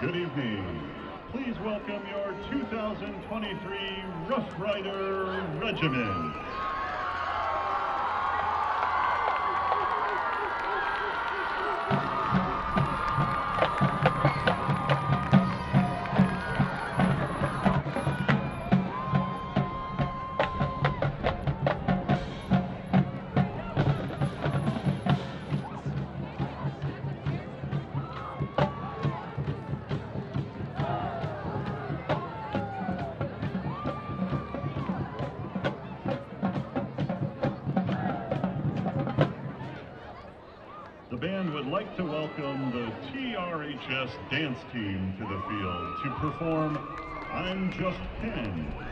Good evening. Please welcome your 2023 Rough Rider Regiment. To welcome the TRHS dance team to the field to perform I'm Just Ken.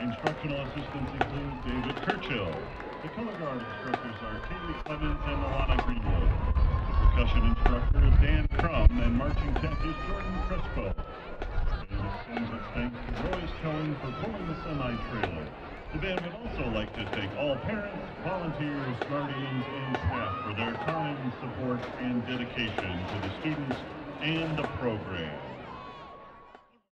Instructional assistants include David Kirchill. The color guard instructors are Kaylee Clemens and Alana Greenwood. The percussion instructor is Dan Crum, and marching tech is Jordan Crespo. And sends its thanks to Roy's Towing for pulling the semi-trailer. The band would also like to thank all parents, volunteers, guardians, and staff for their time, support, and dedication to the students and the program.